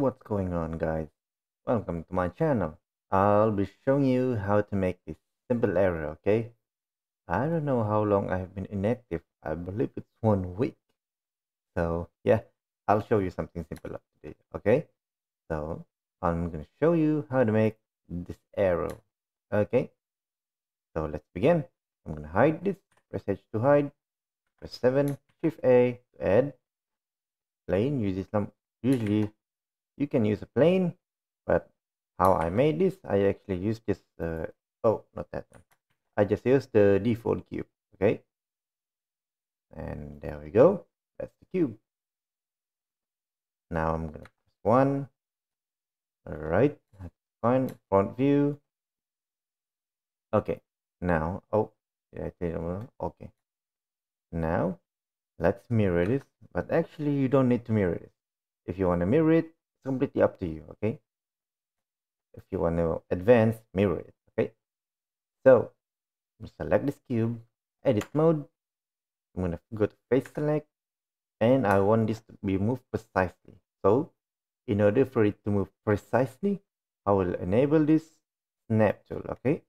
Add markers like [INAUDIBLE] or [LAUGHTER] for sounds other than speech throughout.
What's going on guys? Welcome to my channel. I'll be showing you how to make this simple arrow, okay? I don't know how long I have been inactive. I believe it's one week. So yeah, I'll show you something simple today, okay? So I'm gonna show you how to make this arrow, okay? So let's begin. I'm gonna hide this, press H to hide, press 7, Shift A to add, plane, use this usually you can use a plane but how I made this I actually used this uh, oh not that one. I just used the default cube okay? And there we go. That's the cube. Now I'm gonna press one. All right that's fine. Front view. Okay now oh say okay. Now let's mirror this but actually you don't need to mirror it if you want to mirror it it's completely up to you okay? If you want to advance mirror it okay? So select this cube edit mode. I'm going to go to face select and i want this to be moved precisely. So in order for it to move precisely i will enable this snap tool okay?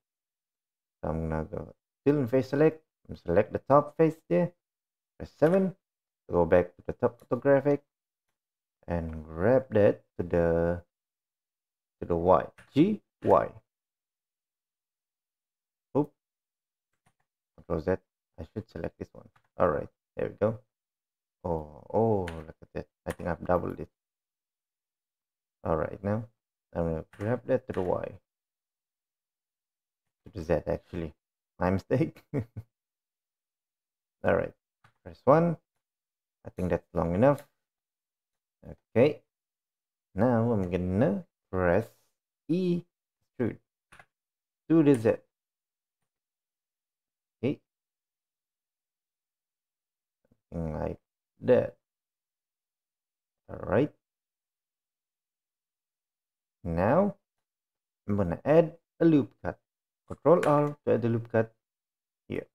So i'm gonna go still in face select select the top face there press 7 go back to the top orthographic and grab that to the to the y g y. Oop. close that? I should select this one. All right there we go. Oh oh look at that. I think i've doubled it. All right now i'm gonna grab that to the y. To the z actually? My mistake? [LAUGHS] All right press one. I think that's long enough Okay. Now I'm gonna press E extrude to the Z. Okay. Something like that. Alright. Now I'm gonna add a loop cut. Control R to add the loop cut here.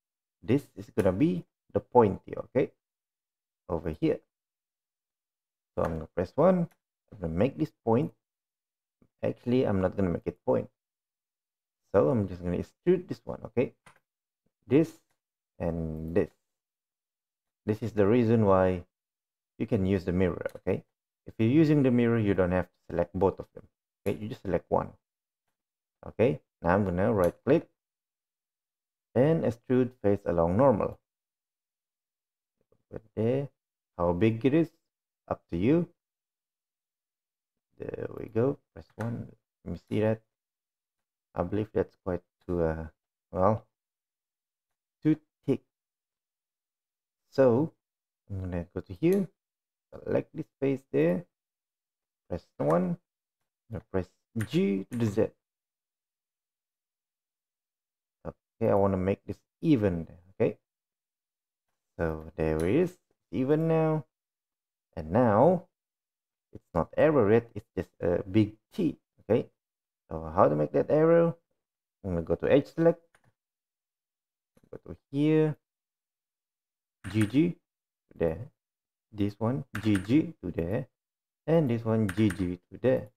This is gonna be the point here, okay? Over here. So I'm gonna press one. I'm gonna make this point. Actually, I'm not gonna make it point. So I'm just gonna extrude this one, okay? This and this. This is the reason why you can use the mirror, okay? If you're using the mirror, you don't have to select both of them. Okay, you just select one. Okay, now I'm gonna right click and extrude face along normal. Put there. How big it is, up to you. There we go. Press one. Let me see that. I believe that's quite too uh well too thick. So i'm gonna go to here. Select this space there. Press one. I press g to the z. Okay i want to make this even. Okay. So there it is. Even now and now it's not arrow yet it's just a big T okay? So how to make that arrow? I'm gonna go to edge select go to here GG to there this one GG to there and this one GG to there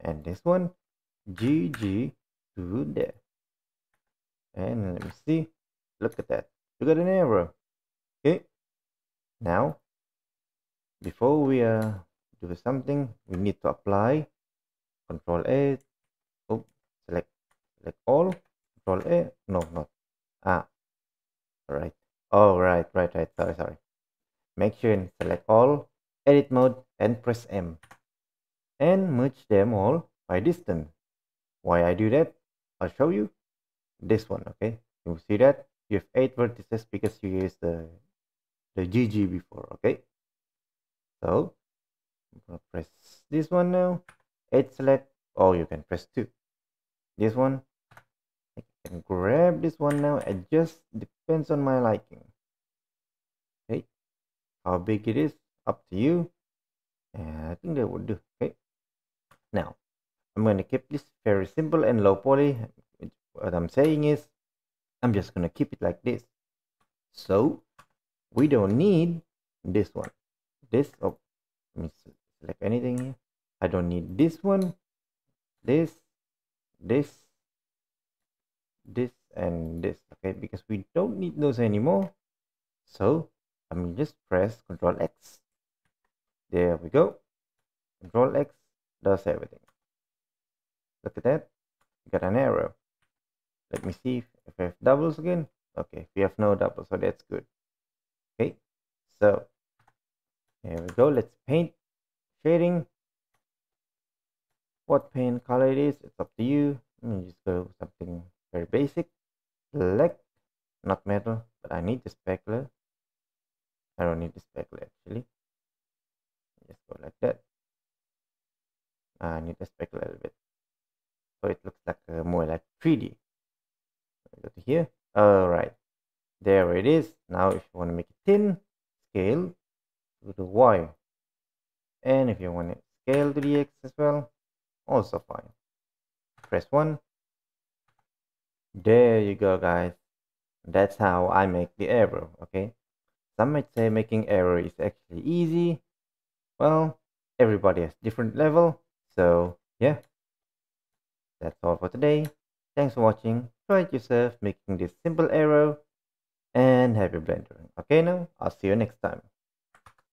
and this one GG to there. And let me see look at that you got an arrow okay? Now before we uh, do something we need to apply. Control a oh select select all. Control a no not. Ah all right oh right right right sorry sorry. Make sure and select all edit mode and press m. And merge them all by distance. Why i do that? I'll show you this one okay? You see that? You have eight vertices because you use the the gg before okay so I'm gonna press this one now. Edge select. Oh, you can press two. This one. I can grab this one now. It just depends on my liking. Okay. How big it is, up to you. And I think that would do. Okay. Now, I'm to keep this very simple and low poly. What I'm saying is, I'm just to keep it like this. So, we don't need this one this oh let me select anything here I don't need this one, this, this, this, and this, okay, because we don't need those anymore. So I mean, just press Control X. There we go. Control X does everything. Look at that. Got an arrow. Let me see if, if I have doubles again. Okay, we have no doubles, so that's good. Okay, so here we go. Let's paint shading. What paint color it is, it's up to you. Let me just go something very basic. Select, not metal, but I need the specular. I don't need the specular actually. Just go like that. I need the specular a little bit. So it looks like uh, more like 3D. Go to here. Alright. There it is. Now if you want to make it thin, scale to the Y. And if you want to scale to the X as well, also fine. Press 1. There you go guys. That's how I make the arrow, okay? Some might say making arrow is actually easy. Well, everybody has different level. So yeah, that's all for today. Thanks for watching. Try it yourself making this simple arrow and happy blending. Okay now, I'll see you next time.